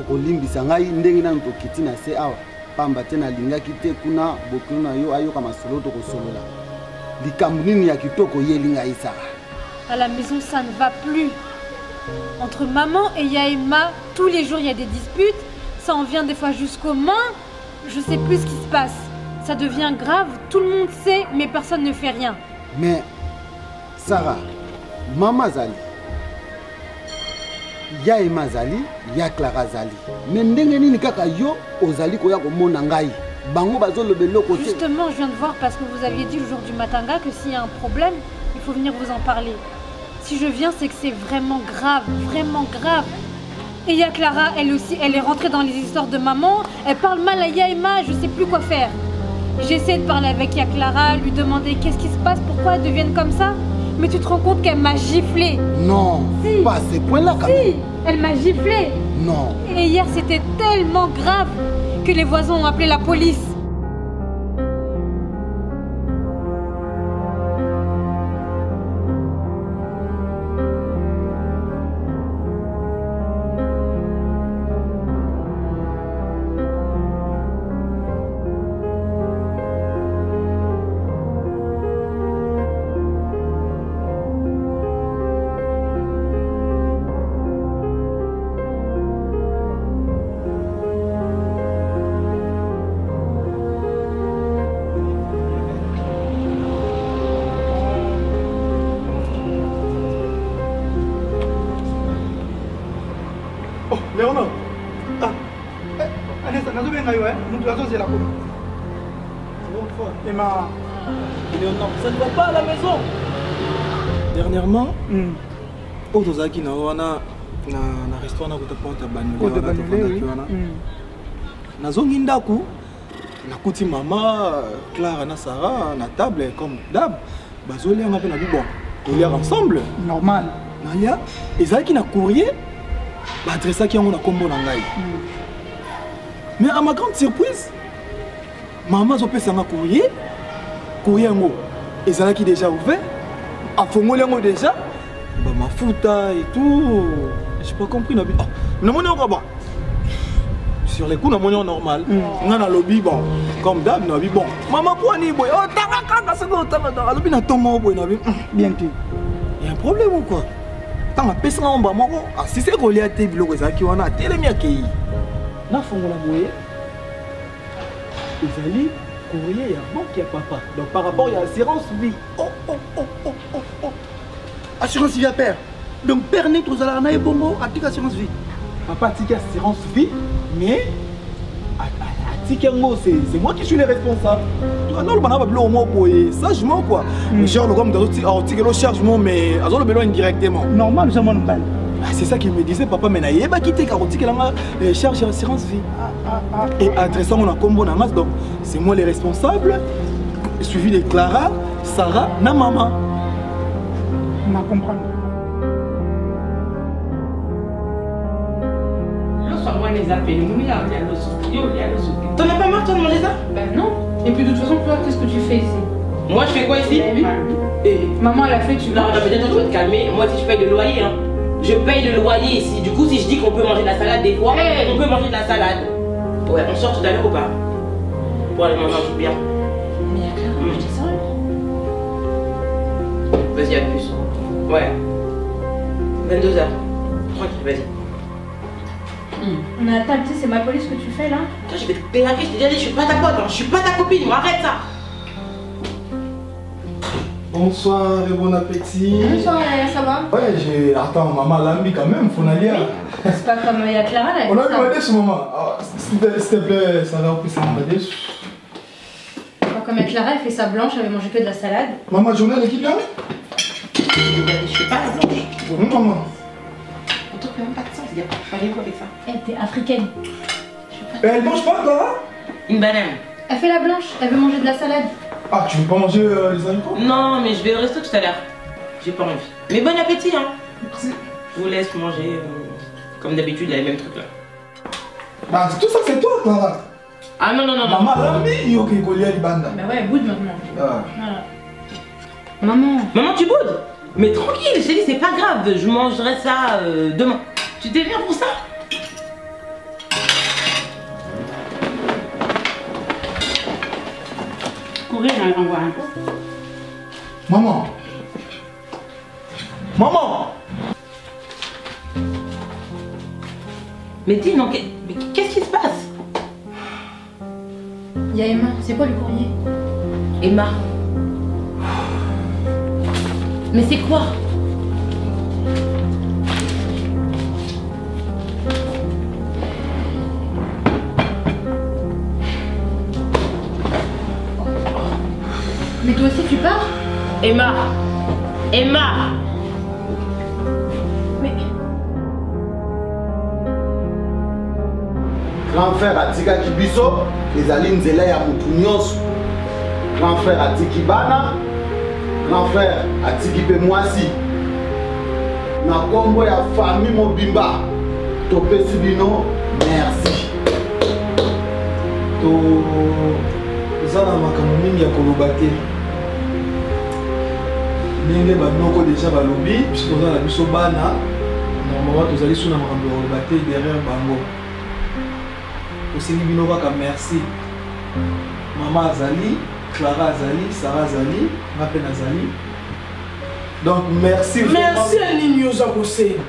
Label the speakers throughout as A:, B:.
A: okolimbisa ngai ndenge nanu tokiti na se awa pamba te nalingaki te kuna bokino na yo ayoka masolo tokosolola likambo nini ya kitoko oyeli ngai sara
B: À la maison, ça ne va plus. Entre maman et Yaema, tous les jours, il y a des disputes. Ça en vient des fois jusqu'aux mains. Je sais plus ce qui se passe. Ça devient grave. Tout le monde sait, mais personne ne fait rien.
A: mais sara mama azali ya ema azali ya kaka yo bango
B: Justement, je viens de voir parce que vous aviez dit le jour du matanga que s'il y a un problème, il faut venir vous en parler. Si je viens, c'est que c'est vraiment grave, vraiment grave. Et il y a Clara, elle aussi, elle est rentrée dans les histoires de maman. Elle parle mal à Yaema, je sais plus quoi faire. J'essaie de parler avec Ya Clara, lui demander qu'est-ce qui se passe, pourquoi elles deviennent comme ça. Mais tu te rends compte qu'elle m'a giflé.
A: non
B: Si.
A: pas à ce point là quand
B: Si,
A: même
B: elle m'a giflé.
A: non
B: Et hier, c'était tellement grave que les voisins ont appelé la police.
C: Léonard. Ah. Eh, nazobenga yo, eh. Mutu azozela kuna. Ema.
D: Léonard, ça ne va pas à la maison. Dernièrement,
C: Mm.
D: oyo tozalaki na wana na, na restaurant nakuta
C: Oyo
D: banuli wana
C: tobanule,
D: tofandaki
C: oui.
D: wana
C: Mm.
D: nazongi ndako nakuti mama clara na sara na table comme dab bazolianga mpe na bi bon toliaka ensemble
C: Normal.
D: nalia ezalaki na courrier baadressaki yango na nkombo na ngai mais à ma grande surprise mama azopesanga courrier. Courrier yango ezalaki déjà ouvert. Afongoli yango déjà. Bamafuta et tout. J'ai pas compris na bi oh, namoni yango bon sur les coups namoni yango normal. Nga nalobi bon. Comme dame nabi bon. Mama pwani boye otanga kaka soki otanga alobi na ntongo moko boye nabi.
C: Bien te.
D: y a un problème ou quoi ntango apesanga ngo mba moko asise kolia te biloko ezalaki wana atelemi akei nafongola boye ezali courrier ya banque ya papa donc par rapport ya assurance vie oh, oh, oh, oh, oh, oh.
C: Assurance vie à père. Donc père net ozalaka na ye bongo atika assurance vie.
D: papa atiki assurance vie mais a- atiki yango c'est c'est moi qui suis le responsable. Noloba na babiloko moko boye sagement quoi. Genre lokola moto aotikelo chargement mais azolobelo indirectement
C: Normal, ça mon balle.
D: Ah, c'est ça qu'il me disait papa mais nayebaki te kakotikelanga eh, charge ya assurance vie.
C: Ah, ah,
D: et adressango na nkombo na ngas donc c'est moi les responsables suivi de clara sarah na mama
C: Ma comprendre.
E: Les appelle, mon il y a l'os. Yo, il y a l'os.
F: T'en as pas marre toi de manger ça?
E: Ben non. Et puis de toute façon, toi, qu'est-ce que tu fais ici?
F: Moi je fais quoi ici?
E: Ben oui. Maman, elle a fait, tu
F: Non, non, mais déjà, tu vas te calmer. Moi, si je paye le loyer, hein. Je paye le loyer ici. Du coup, si je dis qu'on peut manger de la salade des fois,
E: Hey.
F: on peut manger de la salade. Ouais, on sort tout à l'heure ou pas? Pour aller manger un truc bien.
E: Mais il y a Clara, moi, je dis ça?
F: Vas-y, à plus. Ouais. 22h. Tranquille, vas-y.
B: On est à table, tu sais, c'est ma police que tu fais là.
F: Toi, je vais te pélaquer, je t'ai déjà dit, je suis pas ta pote, hein. je suis pas ta copine, moi, arrête ça
D: bonsoir et bon appétit
B: Bonsoir, ça va?
D: Ouais j'ai attends maman lambi quand même fonalia
B: C'est pas comme il y a Clara là.
D: on a
B: fait
D: Badesh maman Ah, s'il te plaît ça va plus ça
B: ça. Pas comme il a Clara, elle fait sa blanche, elle avait mangé que de la salade.
D: maman journée l'équipe là
F: Je suis pas la blanche.
D: Bonjour maman
F: fait même pas de sens, gars. Fallait quoi avec ça
B: Elle était africaine.
D: elle mange pas toi
F: Une banane.
B: Elle fait la blanche, elle veut manger de la salade.
D: ah tu veux pas manger euh, les haricots?
F: Non, mais je vais au resto tout à l'heure. J'ai pas envie. Mais bon appétit, hein.
D: merci
F: Je vous laisse manger euh, comme d'habitude, les mêmes trucs là.
D: bah tout ça c'est toi Clara
F: Ah non, non, non, non.
D: maman yo libanda
B: Bah ouais, elle boude maintenant.
D: ah.
B: Voilà. Maman,
F: Maman, tu boudes? Mais tranquille, j'ai dit, c'est pas grave, je mangerai ça euh, demain. Tu t'es bien pour ça?
E: Courir, j'en voir un peu.
D: Maman. Maman.
F: Mais dis, non, qu'est-ce qui se passe?
B: Il y a Emma, c'est quoi le courrier?
F: Emma? Mais c'est quoi
B: Mais toi aussi tu pars
F: Emma. Emma.
B: Mais
A: grand frère atikaki biso ezali nzela ya motu nyonso grand frère atiki bana grand frère atiki mpe mwasi. Na nkombo ya fami mobimba topesi bino merci.
D: Toza na makambo mingi ya koloba te. Ndenge banoko deja balobi biso toza na biso bana normalement tozali so na makambo ya koloba te derrière bango. Tosengi bino kaka merci. Mama azali clara azali sara azali nga mpe nazali donc merci
G: merci ya nini oza kosenga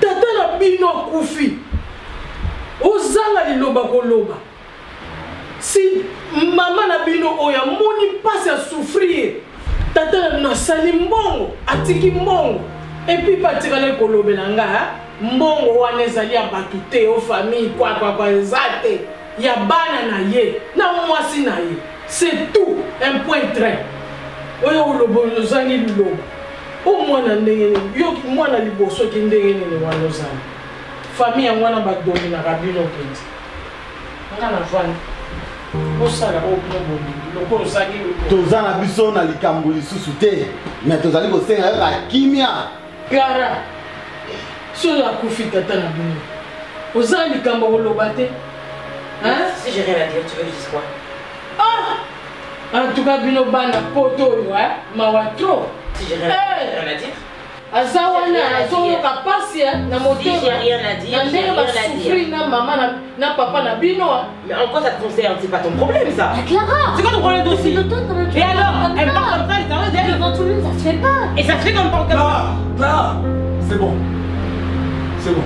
G: tata na bino akufi. Ozanga liloba koloba. Si mama na bino oyo amoni mpasi asouffrir tata na bino asali mbongo atiki mbongo. Epui mpe atikali kolobela nga mbongo wana ezali ya bato te o famille kwakwakwa eza te. Ya bana na ye na mwasi na ye c'est tout un point trait oyo oloba ozangi liloba o mwana ndenge nini? Yo mwana liboso ki ndenge nini wana ozali famille yango wana badominaka bino penza nga na vandi osala okuna bolingi lokola ozangi
A: toza na biso na likambo lisusu te. Me tozali kosenga kaka kimia.
G: Kara. So oyo akufi tata na bino. Oza likambo koloba te. Hein?
F: Si j'ai rien à dire, tu veux que je dise quoi!
G: En tout cas bino bana poto oyo eh? mawa tro
F: Si j'ai rien,
G: Eh!
F: rien à dire
G: aza wana azoyoka pasi eh, na
F: Si
G: motema
F: j'ai rien à dire,
G: na
F: j'ai
G: ndenge
F: rien à dire.
G: basufri na mama na- na papa na bino ah.
F: Mais en quoi ça te concerne? C'est pas ton problème ça
B: Ah, Clara
F: C'est quoi ton problème aussi? Et alors? Elle parle comme ça, elle est sérieuse elle?
B: Devant tout le monde, ça se fait pas.
F: Et ça se fait comme parle comme ça?
D: Clara, Clara, c'est bon. C'est bon.